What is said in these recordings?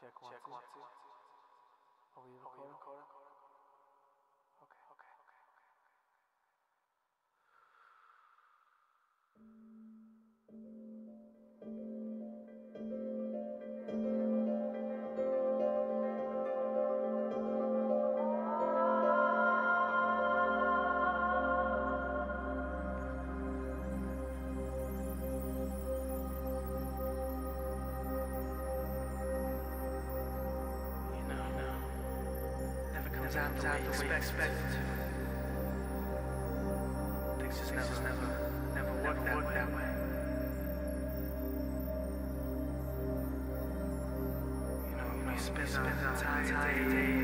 Check one, Check two. One, two. Are we recording? Okay, comes out the way you expect. Things just never, never, never work that way. You know, you spend an entire day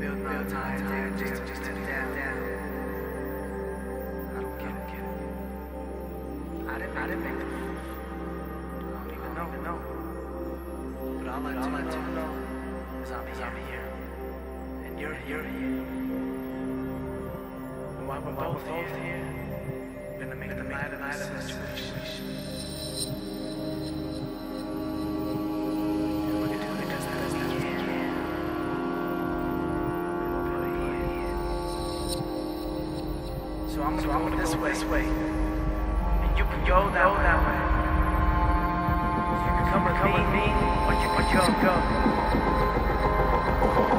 building an entire day just just to down, down. I don't get it, get it. I didn't, I didn't make the move. I don't even know, know. But all I do, all I do know is I'm, is I'm here. You're, you're here. And while we're both, both here, we're gonna make the light of the situation. And we're gonna do it because that is the can. So I'm gonna, so I'm gonna go this way, this way. And you can go that way. That way. You can come with me, or you can go, go.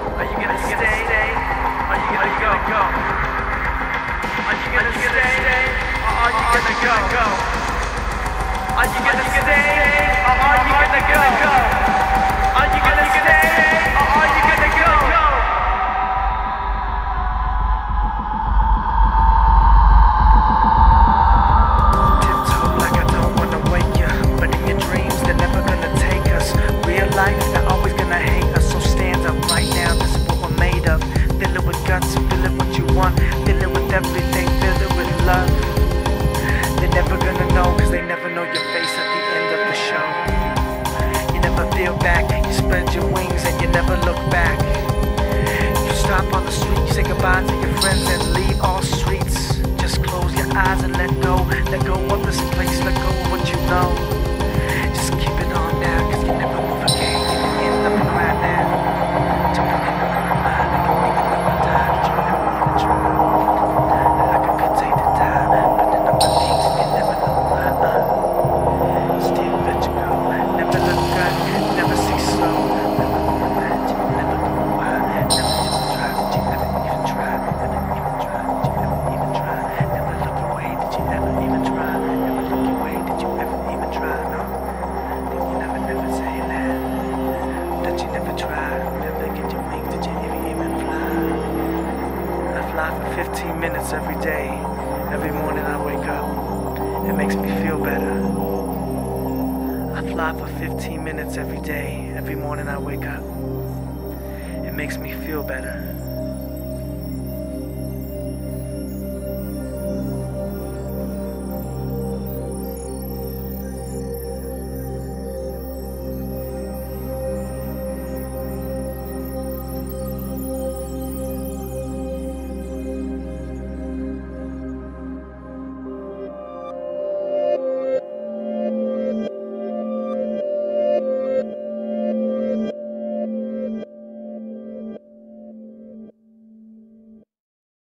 Your wings and you never look back. You stop on the street, you say goodbye to your friends and leave all streets. Just close your eyes and let go. Let go of this place, let go of what you know. Never try, never get your wings, did you ever even fly? I fly for 15 minutes every day. Every morning I wake up. It makes me feel better. I fly for 15 minutes every day. Every morning I wake up. It makes me feel better.